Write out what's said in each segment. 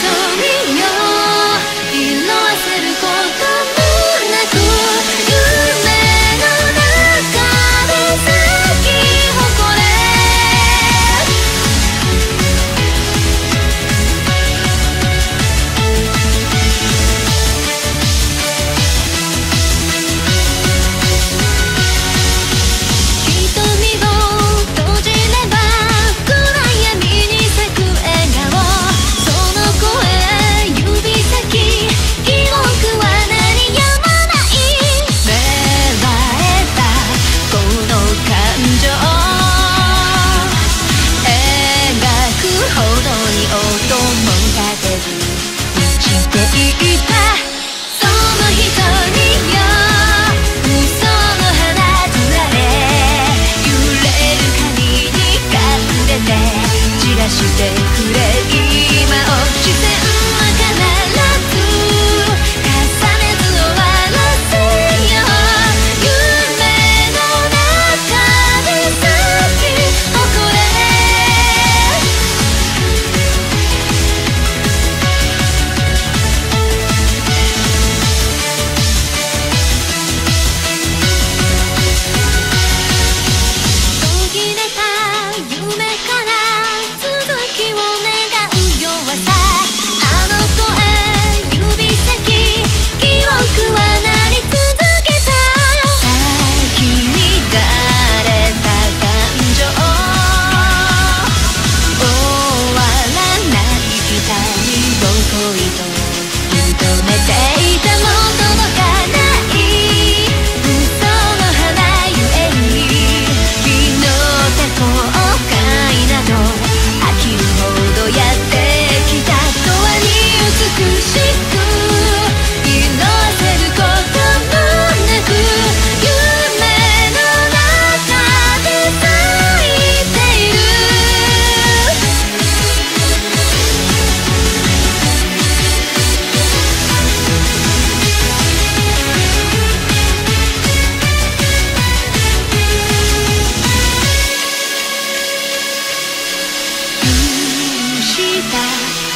Tommy.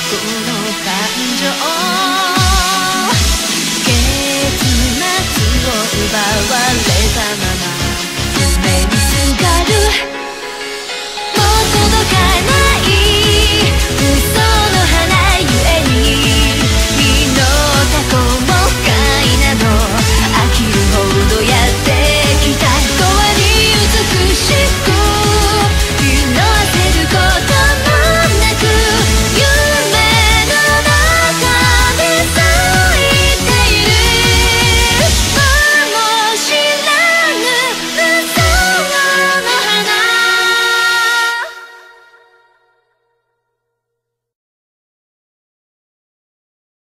この感情。